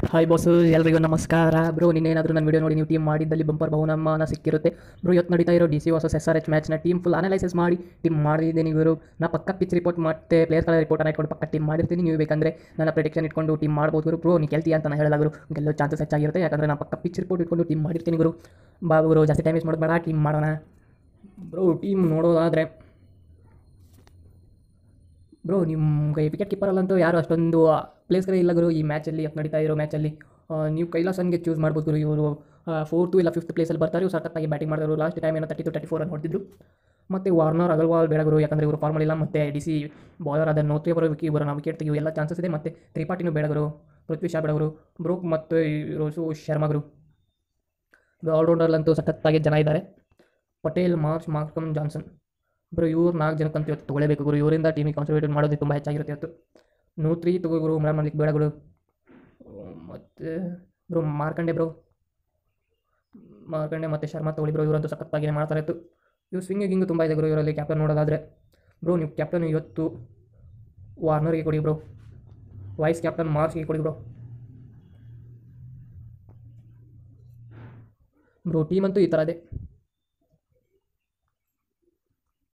Hi boss ಎಲ್ರಿಗೂ ನಮಸ್ಕಾರ. Bro, ನಿನ್ನೇನಾದರೂ ನನ್ನ ವಿಡಿಯೋ ನೋಡಿ ನೀವು ಟೀಮ್ ಮಾಡಿದ್ದಲ್ಲಿ ಬಂಪರ್ ಬಹುಮಾನ ಸಿಕ್ಕಿರುತ್ತೆ. ಬ್ರೋ ಇವತ್ತು ನಡೀತಾ ಇರೋ D C versus S R H ಮ್ಯಾಚ್ನ team full analysis ಮಾಡಿ ಟೀಮ್ ಮಾಡಿದ್ದೀನಿ ಇವರು. ನಾ ಪಕ್ಕ ಪಿಚ್ ರಿಪೋರ್ಟ್ ಮತ್ತೆ ಪ್ಲೇಯರ್ ಕಲರ್ ರಿಪೋರ್ಟ್ ಇಟ್ಕೊಂಡು ಪಕ್ಕ ಟೀಮ್ ಮಾಡಿರ್ತೀನಿ. ನೀವು ಬೇಕಂದ್ರೆ ನನ್ನ ಪ್ರೆಡಿಕ್ಷನ್ ಇಟ್ಕೊಂಡು ಟೀಮ್ ಮಾಡ್ಬೋದು ಗುರು. ಬ್ರೋ, ನೀ ಕೆಲ್ತಿ ಅಂತ ನಾನು ಹೇಳಲಾಗರು ಗುರು. ಗೆಲ್ಲೋ ಚಾನ್ಸಸ್ ಹೆಚ್ಚಾಗಿರುತ್ತೆ. ಯಾಕಂದರೆ ನಾನು ಪಕ್ಕ ಪಿಚ್ ರಿಪೋರ್ಟ್ ಇಟ್ಕೊಂಡು ಟೀಮ್ ಮಾಡಿರ್ತೀನಿ ಗುರು. ಬಾ ಗುರು, ಜಾಸ್ತಿ ಟೈಮ್ ವೇಸ್ಟ್ ಮಾಡೋದು ಟೀಮ್ ಮಾಡೋಣ. ಬ್ರೋ ಟೀಮ್ ನೋಡೋದಾದರೆ ಬ್ರೋ ನಿಮ್ಗೆ ವಿಕೆಟ್ ಕೀಪರಲ್ಲಂತೂ ಯಾರು ಅಷ್ಟೊಂದು ಪ್ಲೇಸ್ಗಳೇ ಇಲ್ಲ ಗುರು ಈ ಮ್ಯಾಚಲ್ಲಿ ನಡೀತಾ ಇರೋ ಮ್ಯಾಚಲ್ಲಿ ನೀವು ಕೈಲಾಸನ್ಗೆ ಚೂಸ್ ಮಾಡ್ಬೋದು ಗುರು ಇವರು. ಫೋರ್ತು ಇಲ್ಲ ಫಿಫ್ತ್ ಪ್ಲೇಸಲ್ಲಿ ಬರ್ತಾರೆ, ಇವ್ರು ಸಖತ್ತಾಗಿ ಬ್ಯಾಟಿಂಗ್ ಮಾಡಿದ್ರು ಲಾಸ್ಟ್ ಟೈಮ್ ಏನೋ ತರ್ಟಿ ಟು ತರ್ಟಿ ಫೋರ್ ಹೊಡೆದಿದ್ರು ಮತ್ತು ವಾರ್ನರ್ ಅಗರ್ವಾಲ್ ಬೇಡ ಗುರು, ಯಾಕಂದರೆ ಇವರು ಫಾರ್ಮಲ್ ಇಲ್ಲ. ಮತ್ತು ಡಿ ಸಿ ಬಾಲರ್ ಅದನ್ನು ನೋತ್ರಿ ಬರೋ ವಿಕಿ ಇವರು ನಾವು ವಿಕೆಟ್ ತೆಗೆಯುವ ಎಲ್ಲ ಚಾನ್ಸಸ್ ಇದೆ. ಮತ್ತು ತ್ರಿಪಾಠಿನೂ ಬೇಡ ಗುರು. ಪೃಥ್ವಿ ಶಾ ಬೇಡ ಗುರು. ಬ್ರೋಕ್ ಮತ್ತು ರೋಸು ಶರ್ಮಾ ಗುರು. ಆಲ್ರೌಂಡರ್ಲಂತೂ ಸಖತ್ತಾಗಿ ಜನ ಇದ್ದಾರೆ. Patel, Marsh, Markram, Johnson. Bro ಇವ್ರು ನಾಲ್ಕು ಜನಕ್ಕಂತೂ ಇವತ್ತು ತೊಗೊಳ್ಳೇಬೇಕು ಗುರು. ಇವರಿಂದ ಟೀಮಿಗೆ ಕಾನ್ಸಂಟ್ರೇಟ್ ಮಾಡೋದು ತುಂಬ ಹೆಚ್ಚಾಗಿರುತ್ತೆ ಇವತ್ತು. ನೂತ್ರಿ ತಗೋ ಗುರು, ಮೇಡಮ್ ಮಾಡ್ಲಿಕ್ಕೆ ಬೇಡ ಗುರು. ಮತ್ತು ಬ್ರೋ, ಮಾರ್ಕಂಡೆ ಬ್ರೋ. ಮಾರ್ಕಂಡೆ ಮತ್ತು ಶರ್ಮಾ ತಗೊಳ್ಳಿ ಬ್ರೋ, ಇವರಂತೂ ಸಖತ್ತಾಗಿ ಮಾಡ್ತಾರೆ ಇತ್ತು ಇವ್ರು ಸ್ವಿಂಗ್ ಗಿಂಗ್ ತುಂಬ ಇದೆ ಗುರು ಇವರಲ್ಲಿ ಕ್ಯಾಪ್ಟನ್ ನೋಡೋದಾದರೆ. ಬ್ರೋ, ನೀವು ಕ್ಯಾಪ್ಟನ್ ಇವತ್ತು ವಾರ್ನರ್ಗೆ ಕೊಡಿ ಬ್ರೋ. ವೈಸ್ ಕ್ಯಾಪ್ಟನ್ ಮಾರ್ಚ್ಗೆ ಕೊಡಿ ಬ್ರೋ. ಬ್ರೋ ಟೀಮ್ ಅಂತೂ ಈ ಥರ ಇದೆ.